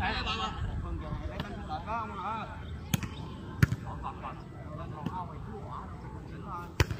Thank you.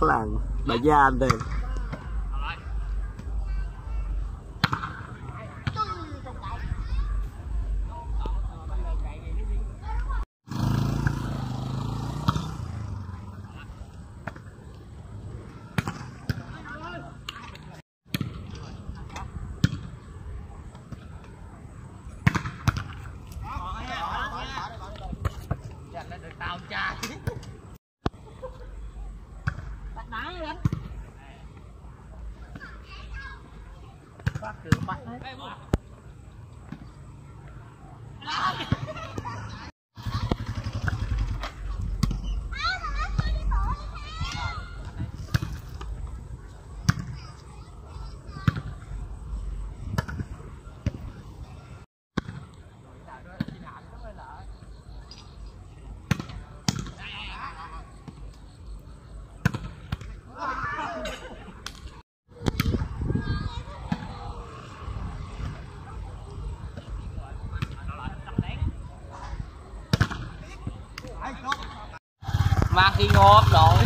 khlang, bà già anh đây. 大哥八。哎，不。Hộp rồi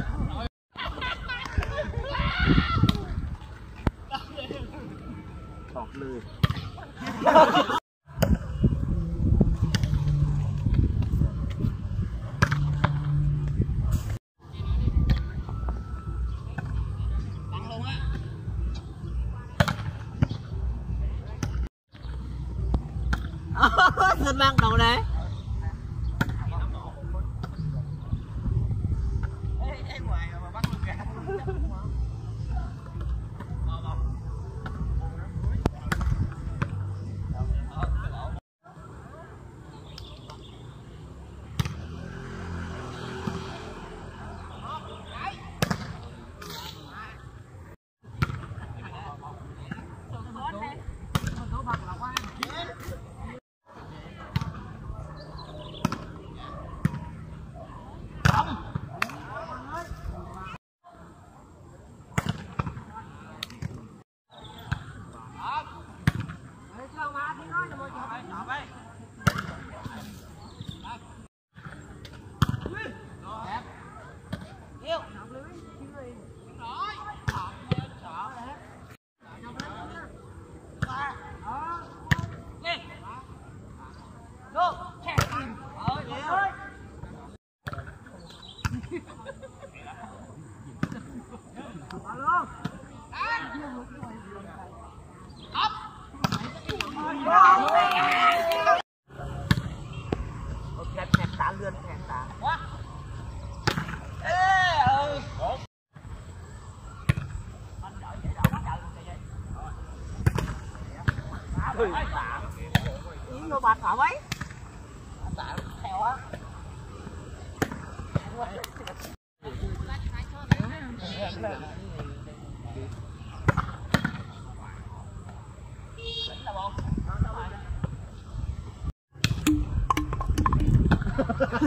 Lên ban! 아!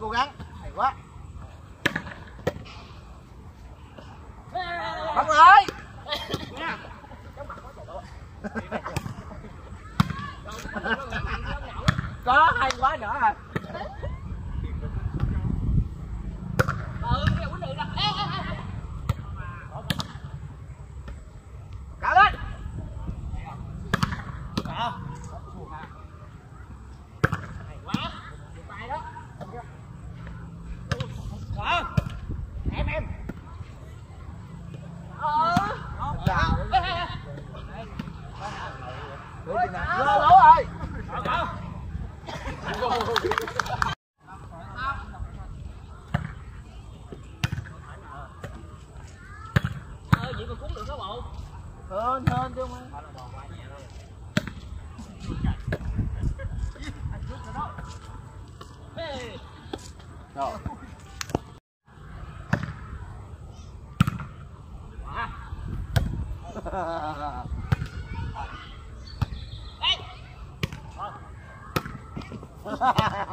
cố gắng. con cuốn được không bộ? Hên hên chứ không á. Rồi. Ê!